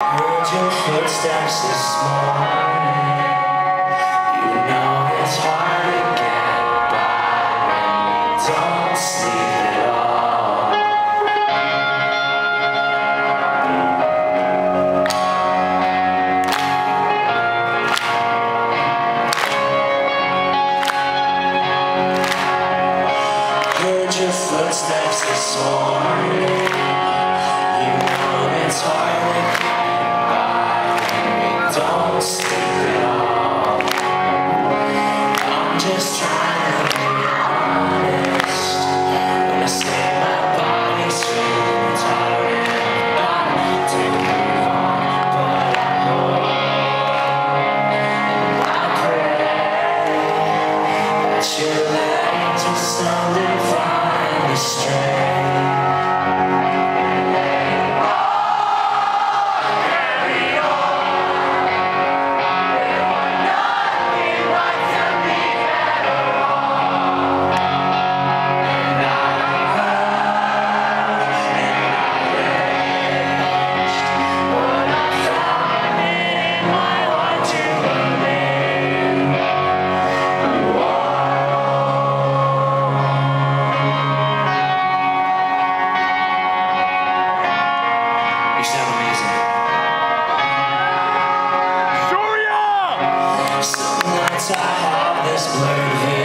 Heard your footsteps this morning. You know it's hard to get by when you don't sleep at all. Heard your footsteps this morning. You know it's hard divine Let's play